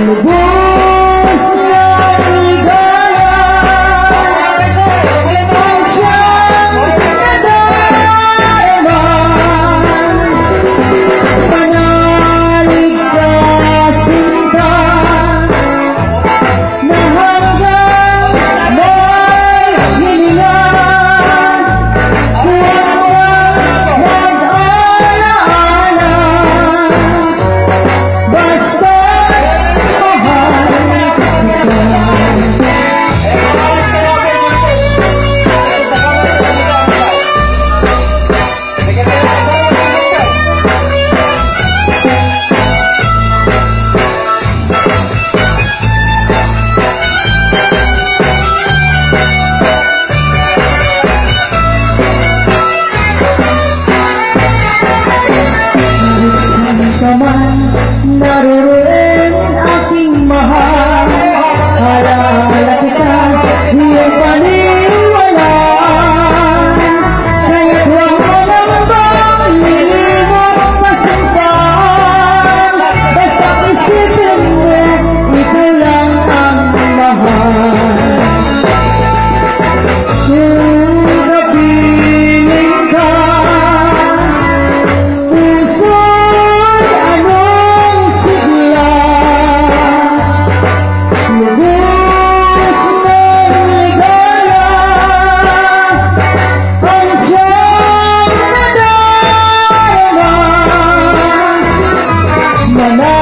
Sigla Lubos हरा na na